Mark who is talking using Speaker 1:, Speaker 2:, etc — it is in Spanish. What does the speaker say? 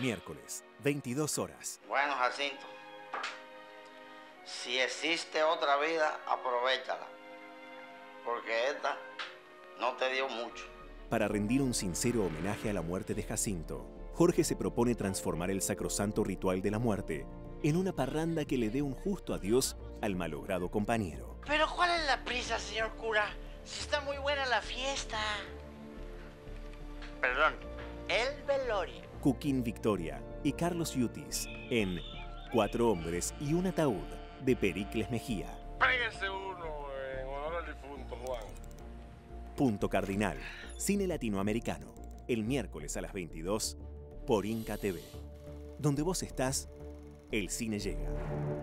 Speaker 1: Miércoles, 22 horas.
Speaker 2: Bueno, Jacinto, si existe otra vida, aprovechala. Porque esta no te dio mucho.
Speaker 1: Para rendir un sincero homenaje a la muerte de Jacinto, Jorge se propone transformar el sacrosanto ritual de la muerte en una parranda que le dé un justo adiós al malogrado compañero.
Speaker 3: Pero ¿cuál es la prisa, señor cura? Si está muy buena la fiesta. Perdón, velorio.
Speaker 1: Cuquín Victoria y Carlos Yutis en Cuatro hombres y un ataúd de Pericles Mejía.
Speaker 4: Pégese uno en honor al difunto Juan.
Speaker 1: Punto Cardinal, Cine Latinoamericano, el miércoles a las 22 por Inca TV. Donde vos estás, el cine llega.